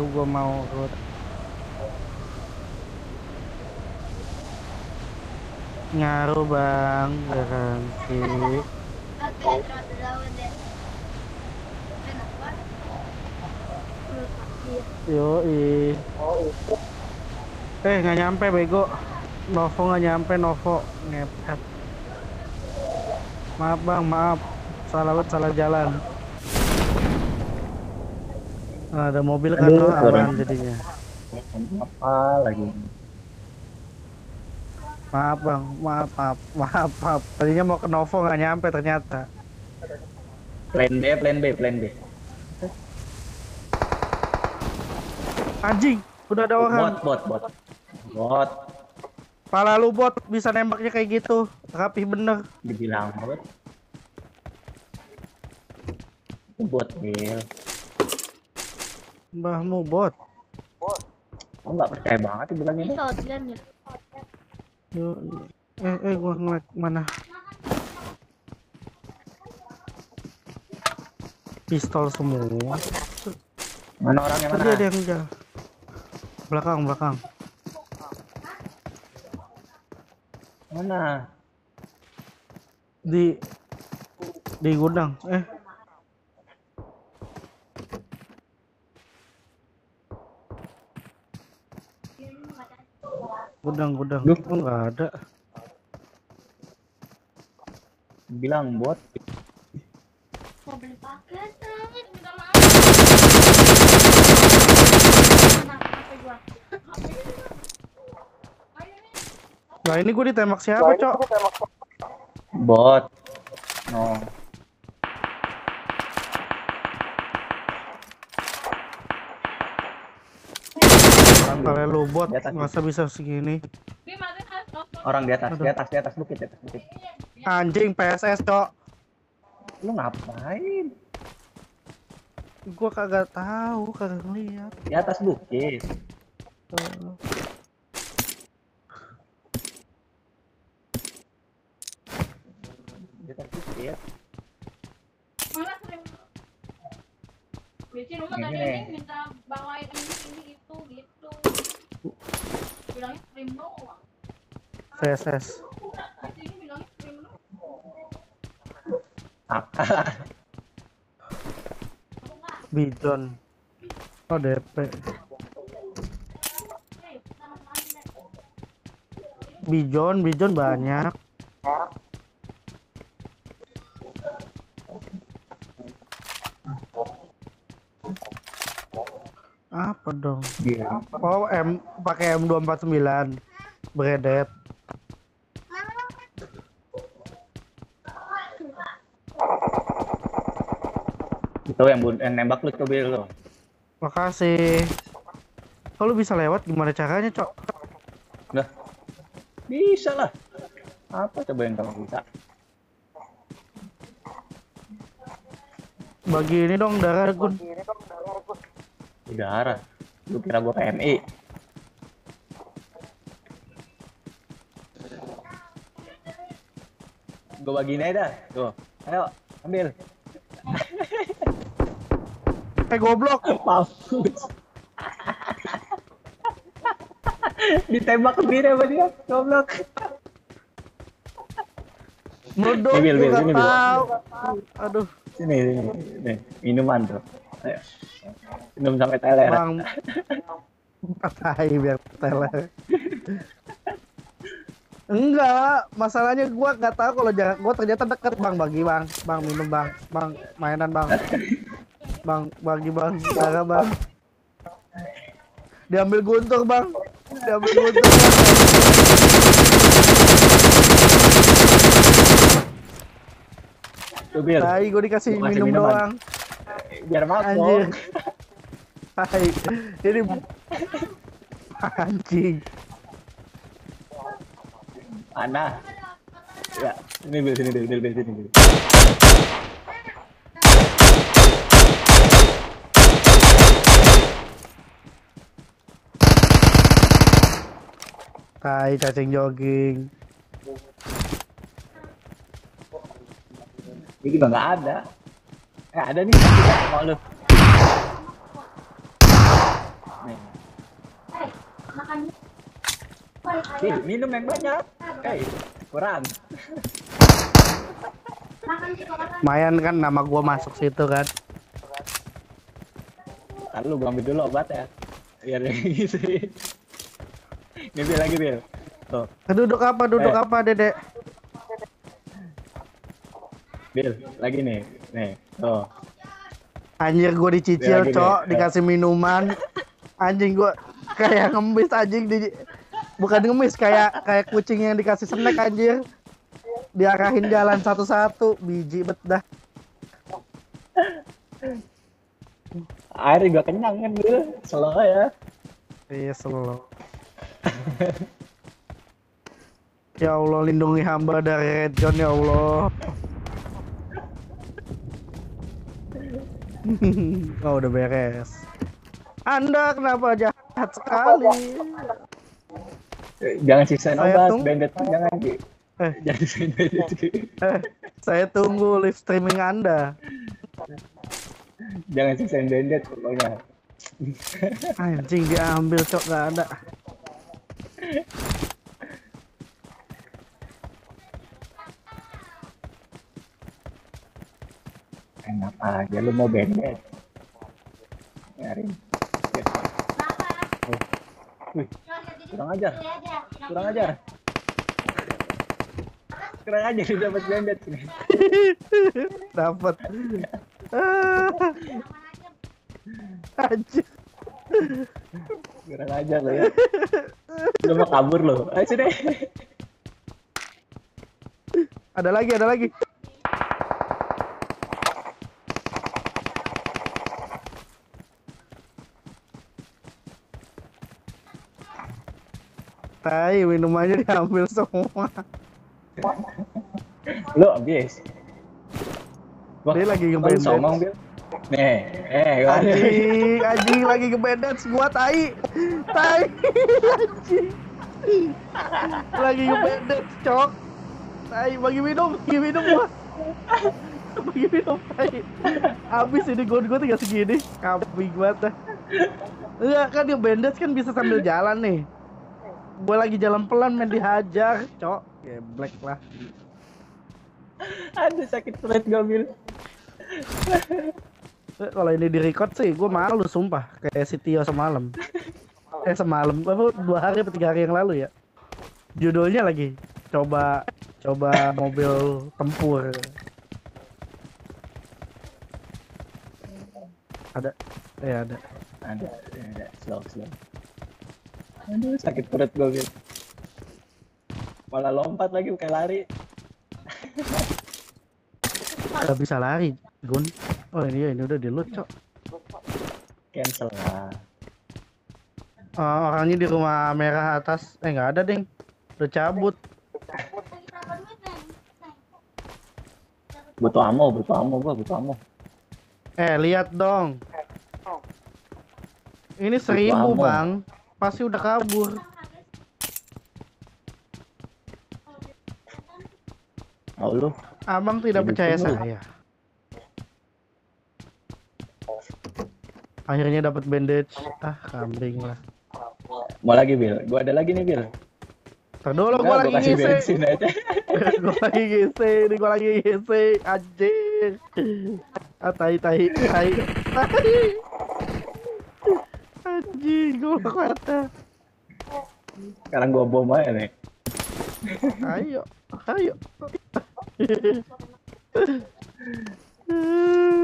Gua mau ikut. Ngaruh bang, garansi. Yo Eh nggak nyampe bego. Novo nggak nyampe Novo ngepet. Maaf bang, maaf. Salah salah jalan. Nah, ada mobil kan Aduh, aman kurang. jadinya. apa lagi Maaf bang, maaf, maaf, maaf, maaf. Tadinya mau ke Novo nggak nyampe ternyata. plan B plan B plan B Anjing, udah ada orang. bot bot bot bot Pala lu bot bisa nembaknya kayak gitu. Rapih bener. dibilang bot bot Gil Mbahmu bot. Kamu nggak percaya banget dibilangnya Ini bot shotgun ya? Yo, eh, eh, gua ngeliat mana? Pistol semua. mana orangnya mana Tadi ada yang jalan. Belakang, belakang. mana Di di gudang. Eh, gudang, gudang. Duh. Oh, nggak ada. bilang bot Mau beli paket? Minta maaf. Kenapa HP gua? Nah, ini gue ditembak siapa, Cok? bot no Kalau lu bot, Di atas. masa bisa segini? orang di atas di atas di atas bukit di atas bukit Anjing PSS, Cok. lu ngapain Gua kagak tahu, kagak ngeliat. di atas bukit Mana sering Bici rumah Ini tadi nih. ini minta bawain ini ini itu gitu. Bilangnya krim doang. Apa Bijon. Oh, DP. Bijon, Bijon banyak. Apa dong? Gila. Oh, M pakai M249. Bredet. Itu yang, bun- yang nembak lu coba lu Makasih. Kalau bisa lewat gimana caranya, Cok? Udah. Bisa lah. Apa coba yang kamu bisa? Bagi ini dong darah Gun. Udara. Lu kira gua PMI? Gua bagiin aja dah. Tuh. Ayo, ambil. Eh goblok. Mampus. Ditembak sendiri sama dia. Goblok. Meledak. Ini, Bil, gua Bil, sini. Aduh, Sini, sini. Nih, minuman tuh. Ayo. Minum sampai teler. Bang. Tai biar teler. Enggak, masalahnya gua nggak tahu kalau jarak gua ternyata deket bang bagi bang, bang minum bang, bang mainan bang, bang bagi bang, darah bang, diambil guntur bang, diambil guntur bang. Tuh, Bil. Tai gua dikasih minum minuman. doang, Biar anjir. mabok. Tai, ini anjing. Mana? Ya, ini Bil, sini Bil, Bil, sini Bil. Tai cacing jogging. Ini juga nggak ada. Eh ada nih, mau lu. Nih. Minum yang banyak. Eh, kurang. Lumayan kan nama gua masuk situ kan. Ntar lu gua ambil dulu obat ya. Biar gitu. Bil, lagi, Bil. Tuh, Duduk apa? Duduk Eh. apa, Dedek? Bil, lagi nih. Nih, tuh. Anjir gua dicicil, Cok, Dek. dikasih minuman. Anjing gua kayak ngemis anjing di bukan ngemis kayak kayak kucing yang dikasih snack anjir. Diarahin jalan satu-satu, biji bet dah. Air juga kenyang kan, Bil. Slow ya. Iya selalu. Ya Allah lindungi hamba dari Red John ya Allah. oh udah beres. Anda kenapa jahat sekali? Eh, Jangan sisain obat, bandit jangan Ki. Eh. Jangan sisain bandit Ki. Eh, saya tunggu live streaming Anda. Jangan sisain bandit pokoknya. Anjing diambil cok gak ada. Enak aja lu mau bandit. Oh. Wih, kurang ajar. Kurang ajar. Kurang ajar lu dapat bandit nih. Dapat. Anjing. Kurang ajar lu ya. Lu mau kabur lu. Ayo sini. Ada lagi, ada lagi. Tai, minumannya diambil semua. Lu habis. Dia lagi ngebandage. songong, Bil? Nih, eh, gua- Anjing, anjing lagi ngebandage gua tai. Tai, anjing. Lagi ngebandage, cok. Tai, bagi minum, bagi minum gua. Bagi minum, tai. Habis ini gua gua tinggal segini. Kambing banget dah. Enggak kan yang bandage kan bisa sambil jalan nih. Gua lagi jalan pelan main dihajar, cok. Geblek lah. Aduh sakit perut gue Bil. Eh, Kalau ini di record sih, gue malu sumpah kayak si Tio semalam. Eh semalam, apa dua hari atau tiga hari yang lalu ya. Judulnya lagi coba coba mobil tempur. Ada, eh ada. Ada, ada, slow, slow. Aduh sakit perut gue Bil. Malah lompat lagi kayak lari. Gak bisa lari, Gun. Oh ini ya, ini udah di loot, cok. Cancel lah. Oh, orangnya di rumah merah atas. Eh nggak ada, deng. Udah cabut. Butuh ammo, butuh ammo gua, butuh ammo. Eh lihat dong. Ini seribu bang. Pasti udah kabur. Oh lu, Abang tidak percaya tunggu. saya. Akhirnya dapat bandage. Ah, kambing lah. mau lagi Bil? Gua ada lagi nih Bil. Ntar dulu Enggak, gua gua lagi ngisi. bensin aja. gua lagi ngisi, ini gua lagi ngisi. Anjir. Ah, tai tai tai. Tai. Anjing, gua kata. Sekarang gua bom aja nih. Ayo, ayo.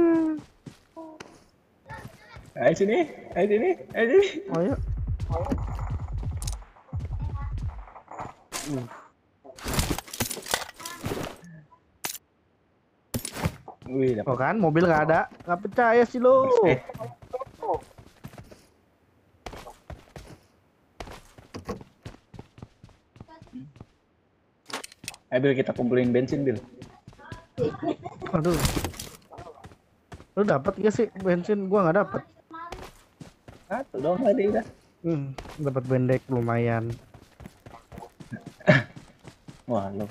Ayo sini, ayo sini, ayo sini. Ayo. Wih, Oh dapat. kan, mobil nggak ada. Nggak percaya sih lo. Eh, Ayo Bil, kita kumpulin bensin Bil. Aduh. Lu dapat gak sih bensin? Gua nggak dapat. Satu dong tadi udah. Hmm, dapat bendek lumayan. Wah, lu.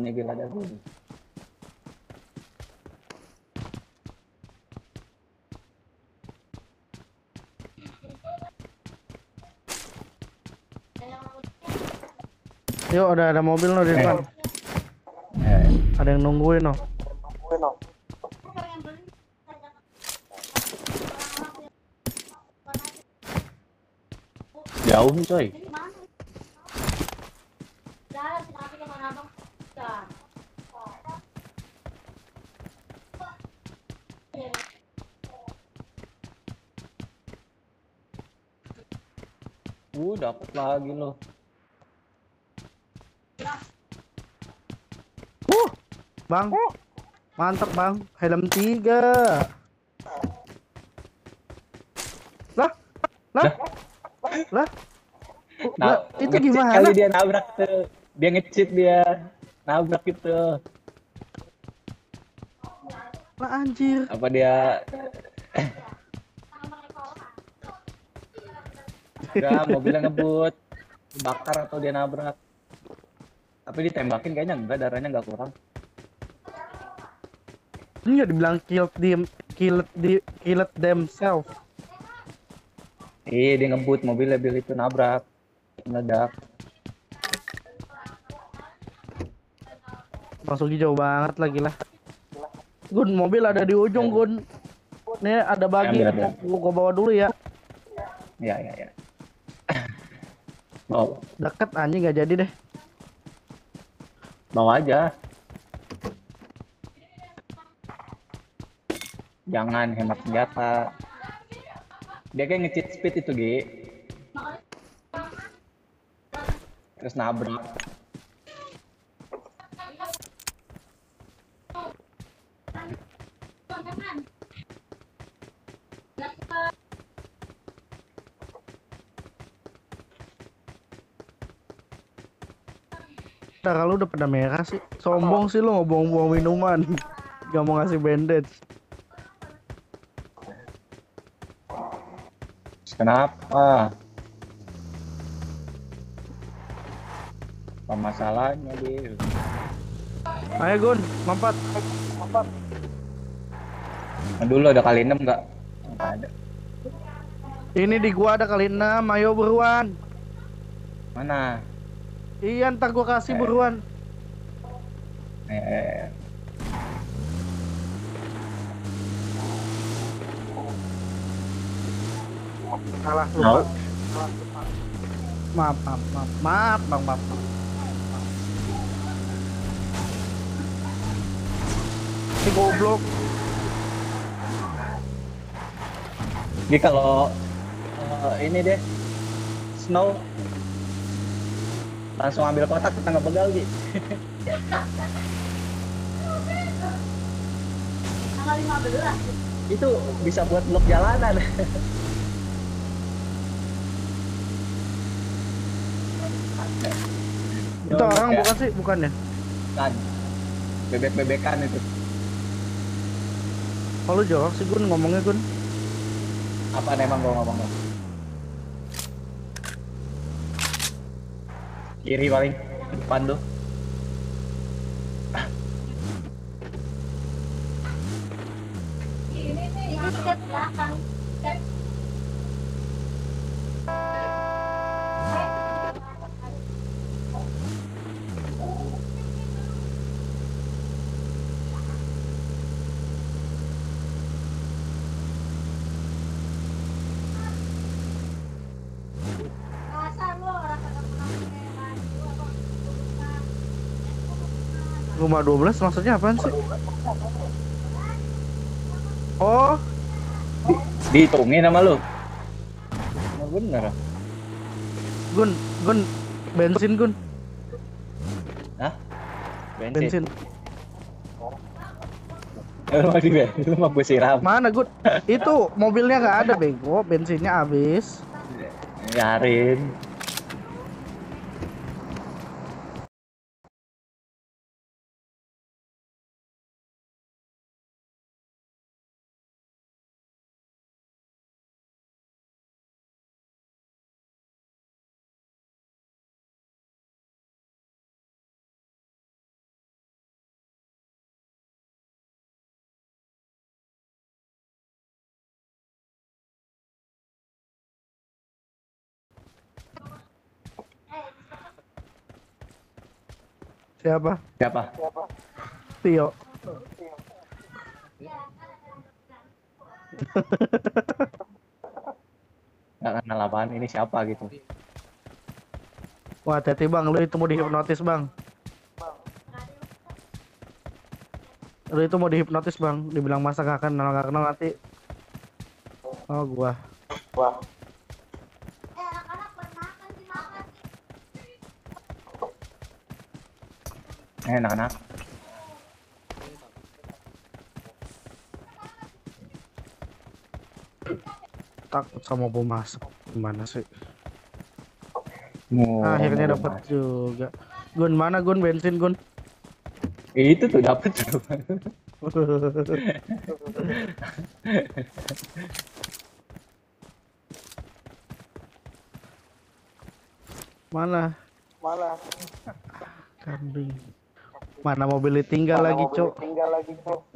Ini bila ada dah gue. Yuk, udah ada mobil no di depan. Eh, Ada yang nungguin no. jauh nih coy. Uh, dapat lagi loh. Bang. Mantap bang. Helm tiga. Lah, lah, lah. Lah, itu gimana? Kali dia nabrak tuh. Dia ngecit dia. Nabrak gitu. Lah anjir. Apa dia Enggak, mobilnya ngebut. Bakar atau dia nabrak. Tapi ditembakin kayaknya enggak, darahnya enggak kurang. Enggak dibilang killed them, killed di, killed themselves. Iya, dia ngebut mobilnya bil itu nabrak. Meledak. Masuk jauh banget lagi lah. Gun, mobil ada di ujung, Gun. Nih ada bagi, Ambil, ambil. gua, gua bawa dulu ya. Ya, ya, ya. Mau, Deket anjing nggak jadi deh. mau aja. Jangan hemat senjata. Dia kayak nge-cheat speed itu, Gi. Terus nabrak. Nah, kalau udah pada merah sih, sombong sih lo ngobong-bong minuman. Gak mau ngasih bandage. Kenapa? Apa masalahnya, Bil? Ayo Gun, lompat. Nah, dulu ada kali 6 enggak? Enggak ada. Ini di gua ada kali 6, ayo buruan. Mana? Iya, ntar gua kasih buruan. Eh, Salah, lupa. Maaf, maaf, maaf, maaf, bang, maaf. Si goblok. Jadi kalau eh, ini deh snow langsung ambil kotak kita nggak begal Gi. Tanggal 15. Itu bisa buat blok jalanan. Itu orang ya? bukan sih, bukan ya? Kan. Bebek-bebekan itu. Kalau jorok sih Gun ngomongnya Gun. Apa emang gua ngomong? Kiri paling depan tuh. Rumah 12 maksudnya apaan sih? Oh, Dihitungin sama lu. Nah, bener. Gun, Gun, bensin Gun, Hah? Bensin. bensin. Lu di lu mah gue siram. Mana Gun? Itu mobilnya nggak ada bego, bensinnya habis. Nyarin. Siapa? Siapa? Tio. Nggak kenal apaan, ini siapa gitu. Wah, hati bang, lu itu mau dihipnotis bang. Lu itu mau dihipnotis bang, dibilang masa gak kenal gak kenal nanti. Oh gua. Eh, anak-anak bermakan sih makan. Eh, anak-anak. Takut sama bom masak. Gimana sih? Mau Akhirnya dapat juga. Gun mana Gun bensin Gun? Itu tuh dapat tuh. mana? Mana? Kambing. Mana mobil tinggal lagi, Cok?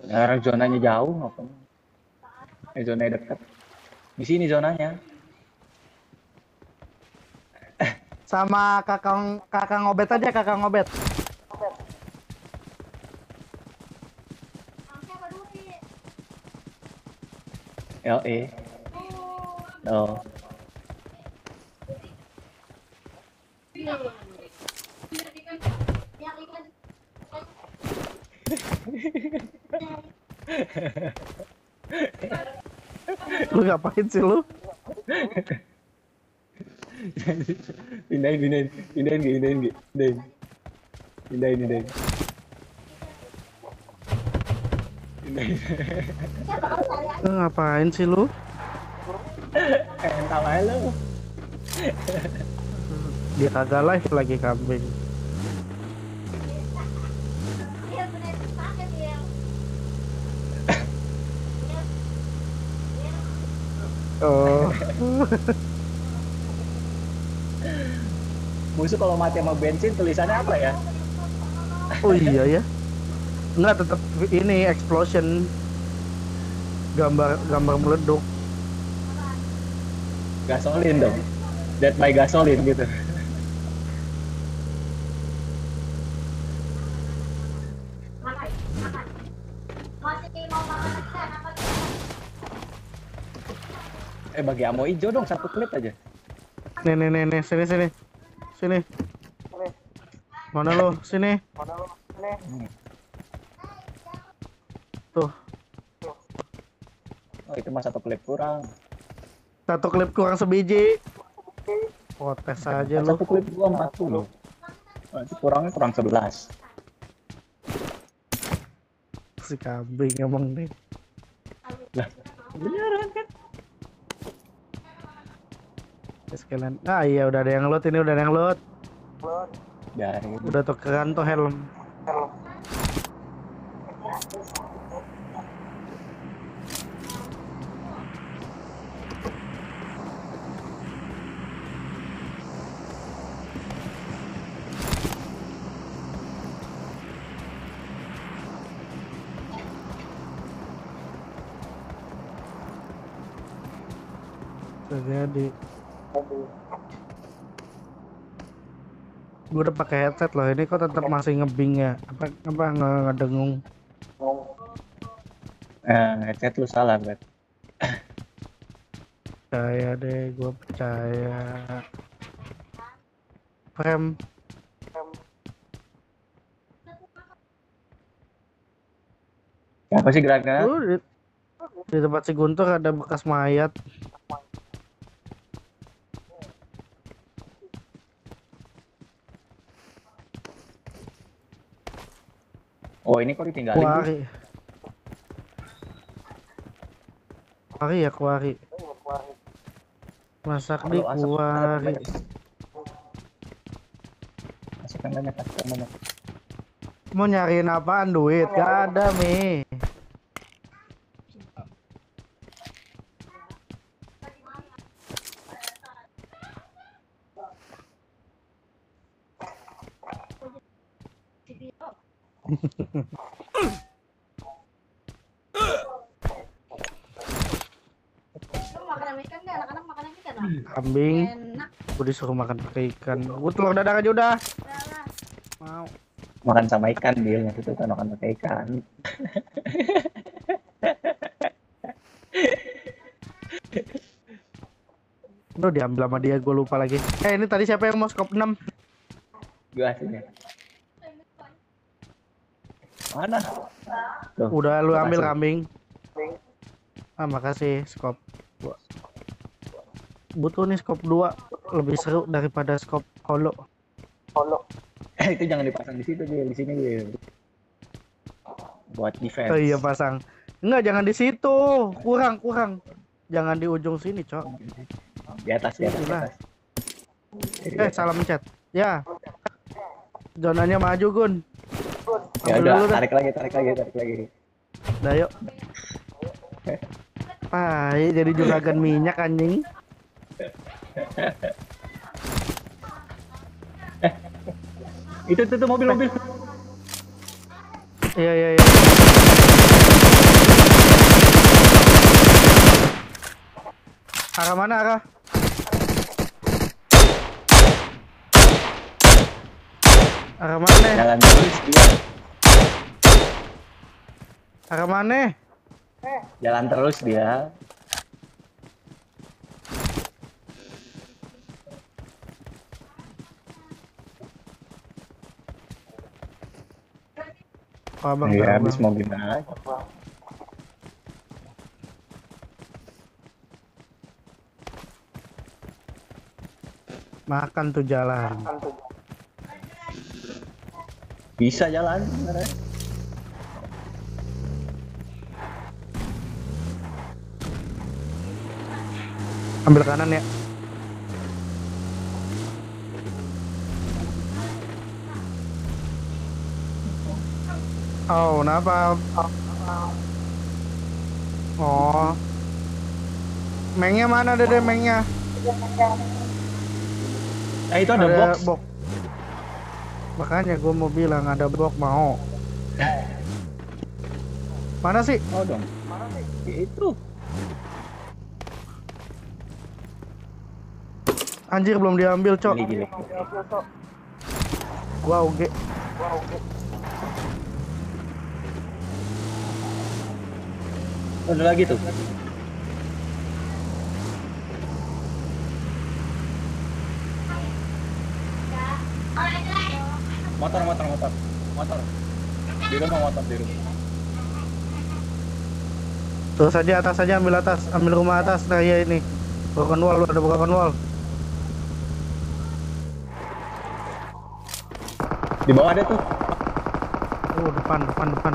Orang zonanya jauh apa? Eh zonanya dekat. Di sini zonanya. Sama kakang kakang ngobet aja, kakang ngobet. LE. Oh. Yang ikan Lu ngapain sih lu? pindahin, pindahin, pindahin, pindahin, pindahin. Pindahin, pindahin. Pindahin. Lu ngapain sih lu? Entah aja lu. Dia kagak live lagi kambing. dia bener pakai dia. Oh. Musuh kalau mati sama bensin tulisannya apa ya? Oh iya ya. Enggak tetap ini explosion. Gambar gambar meleduk. Gasolin dong. Dead by gasolin gitu. Makan, makan. Masih mau makan ikan apa Eh bagi ammo hijau dong satu klip aja. Nih nih nih nih sini sini. Sini. Mana lo? Sini. Tuh, Oh itu mah satu klip kurang. satu klip kurang sebiji. Potes aja lu. Satu klip gua 40. Oh, itu kurangnya kurang 11. Si kambing emang nih. Lah, beneran kan? Ya, sekalian. Ah iya udah ada yang load ini udah ada yang load. Dari Udah tukeran tuh helm. Terjadi. Gue udah pakai headset loh. Ini kok tetap masih ngebing ya? Apa apa nge- ngedengung? eh, headset lu salah, Bet. Percaya deh, gue percaya. Frame. Apa sih gerak-gerak? Lu di, di tempat si Guntur ada bekas mayat. Oh, ini kok ditinggalin? Kuari. Kuari ya kuari. Masak di Kalau asap kuari. Masukkan banyak, masukkan banyak. Mau nyariin apaan duit? Gak ada mi. video? Lu makan ikan nggak? Anak-anak makan ikan lah. Kambing. Enak. Gue disuruh makan pakai ikan. Gue telur dadar aja udah. Mau. makan sama ikan dia waktu itu kan makan pakai ikan Aduh diambil sama dia, gue lupa lagi. Eh ini tadi siapa yang mau scope 6? gue aslinya mana Tuh, Udah lu ambil makasih. kambing. Ah makasih scope. Gua- Butuh nih scope 2 lebih seru daripada scope holo. eh itu jangan dipasang di situ dia di sini dia buat defense Oh iya pasang. Enggak jangan di situ. Kurang kurang. Jangan di ujung sini, Cok. di atas di atas, di atas. Eh salah mencet. Ya. Zonanya maju, Gun. ya Ambil udah dulu dah. tarik lagi tarik lagi tarik lagi Dah yuk. Ah, iya, jadi juragan minyak anjing. Itu tuh, tuh mobil mobil Iya iya iya. Arah mana arah? Arah mana? jalan terus dia Arah mana? jalan terus dia Oh, abang, Iya, habis mau gimana? Makan tuh jalan. Bisa jalan sebenarnya. Ambil kanan ya. Oh, kenapa? Oh. Mengnya mana dede mengnya? Eh itu ada, box. box. Makanya gue mau bilang ada box mau. Mana sih? Oh dong. Ya, itu. Anjir belum diambil, Cok. Wow, ge. Ada lagi tuh. Motor, motor, motor. Motor. Di rumah motor di rumah. Terus saja atas saja ambil atas, ambil rumah atas nah ya ini. Broken wall, ada broken wall. Di bawah ada tuh. Oh, depan, depan, depan.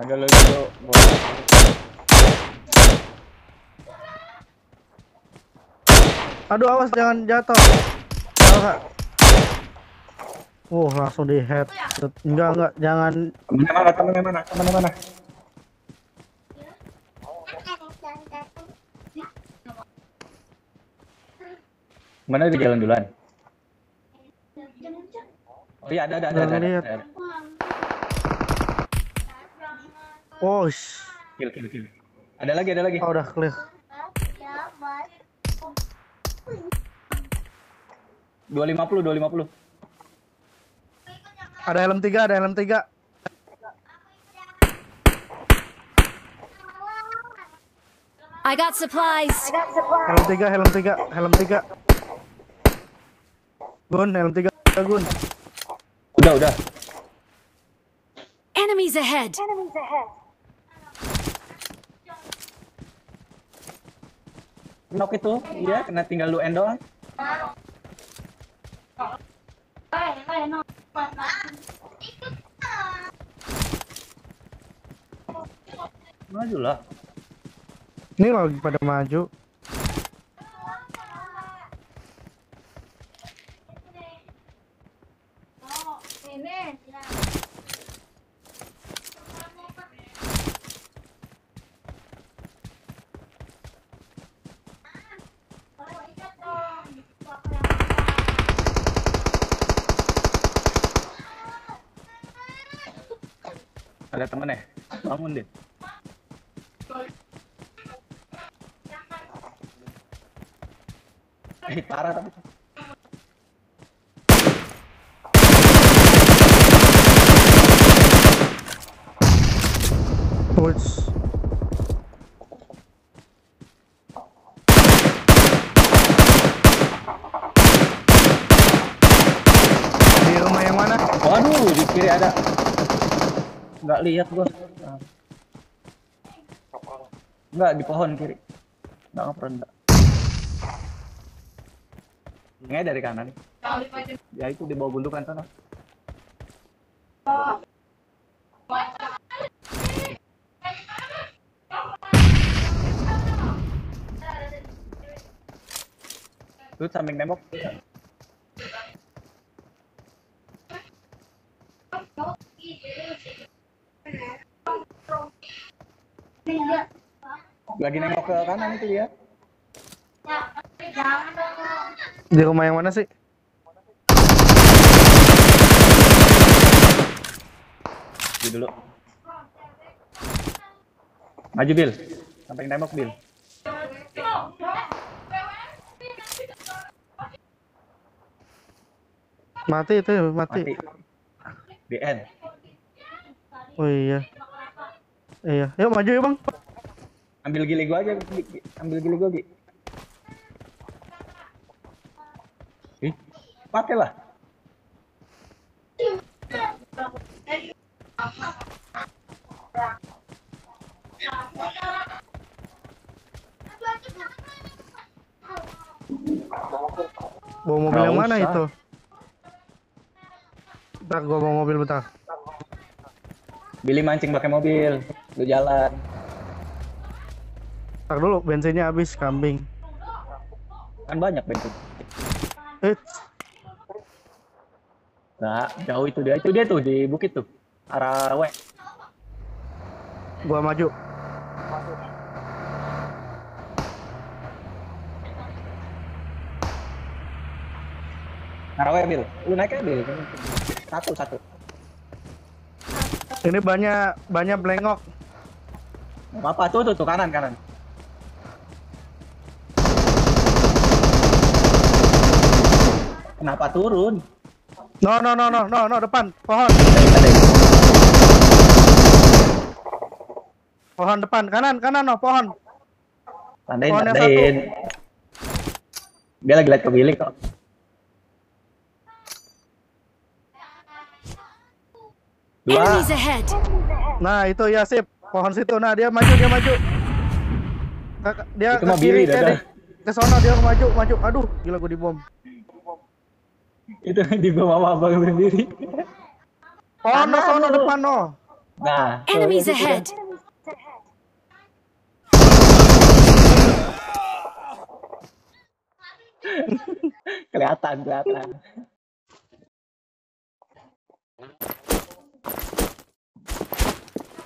Ada lagi tuh. Aduh, awas jangan jatuh. Nggak? Oh, langsung di head. Enggak, enggak, jangan. Temennya mana? Temennya mana? Temennya mana? Mana di jalan duluan? Oh iya ada ada ada ada. Jangan ada, ada. Oh, Kill kill kill. Ada lagi ada lagi. oh, udah clear. Dua lima puluh dua lima puluh. Ada helm tiga, ada helm tiga. I got supplies. Helm tiga, helm tiga, helm tiga. Gun, helm tiga, Gun. Udah udah. Enemies ahead. Knock itu, iya kena tinggal lu end doang. Maju lah. Ini lagi pada maju. Ada temen ya? Bangun deh. Eh, parah tapi. Woods. Di rumah yang mana? Waduh, di kiri ada. Nggak lihat gua. Nggak di pohon kiri. Nggak ngepron nggak. Nggak dari kanan. Ya itu di bawah gundukan sana. Itu samping tembok. Lagi nengok ke kanan itu dia. Di rumah yang mana sih? Di dulu. Maju Bil. Samping tembok Bil. Mati itu ya, mati. Mati. Di N. Oh iya. Iya, yuk maju ya bang. Ambil gili gua aja, Gi. Ambil gili gua, Gi. Ih, pakai lah. Bawa mobil Nggak yang mana usah. itu? Bentar, gua bawa mobil bentar. Billy mancing pakai mobil, lu jalan. Bentar dulu, bensinnya habis, kambing. Kan banyak bensin. Eh, Nah, jauh itu dia. Itu dia tuh di bukit tuh. Arah W. gua maju. Arah W, Bil. Lu naik aja, Bil. Satu, satu. Ini banyak banyak blengok. Apa-apa, tuh, tuh, tuh, kanan, kanan. Kenapa turun? No, no, no, no, no, no, depan, pohon, pohon depan, kanan, kanan, no, pohon. Tandain, Pohon tandain. Dia lagi liat ke Billy kok. Dua. Nah, itu ya sip, pohon situ. Nah, dia maju, dia maju. Dia Itu ke kiri, Billy, eh, dadah. di- ke sono dia maju, maju. Aduh, gila gua dibom itu kan di bawah abang sendiri. Oh no sono depan no. Nah enemies ahead. Kelihatan kelihatan.